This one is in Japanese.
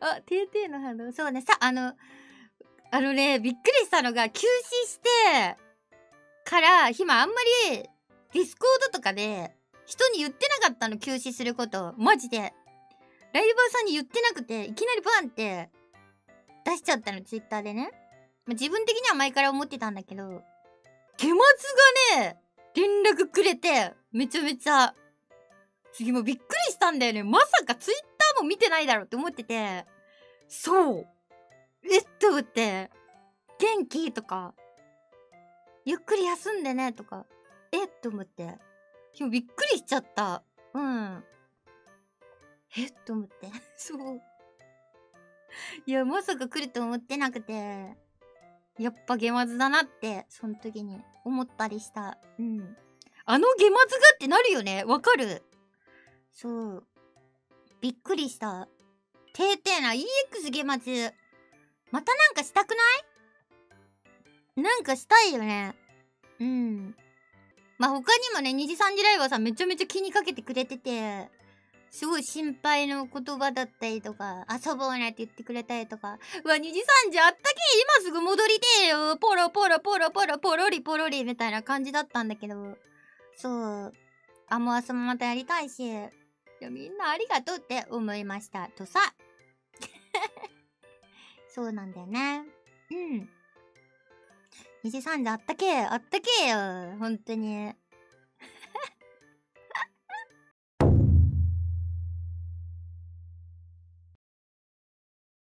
あ、てーてーの反応。そうね、さ、あの、あのね、びっくりしたのが、休止して、から、今あんまり、ディスコードとかで、人に言ってなかったの、休止すること。マジで。ライバーさんに言ってなくて、いきなりバンって、出しちゃったの、ツイッターでね。ま自分的には前から思ってたんだけど、ゲマズがね、連絡くれて、めちゃめちゃ、次もびっくりしたんだよね。まさかツイッターも見てないだろうって思ってて、そう。えっと思って、元気とか、ゆっくり休んでねとか、えっと思って。今日びっくりしちゃった。うん。えっと思って。そう。いや、まさか来ると思ってなくて、やっぱゲマズだなって、その時に思ったりした。うん。あのゲマズがってなるよね。わかる。そう。びっくりした。てーてーな、EX ゲマズ。またなんかしたくない？なんかしたいよね。うん。まあ、他にもね、2時3時ライバーさんめちゃめちゃ気にかけてくれてて、すごい心配の言葉だったりとか、遊ぼうねって言ってくれたりとか、うわ、2時3時あったけ？今すぐ戻りてえよポロポロポロポロポロリポロリみたいな感じだったんだけど、そう。あ、もう明日もまたやりたいし、いや、みんなありがとうって思いました。とさ。そうなんだよね。うん。2時3時あったけあったけよ。本当に。